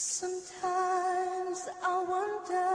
Sometimes I wonder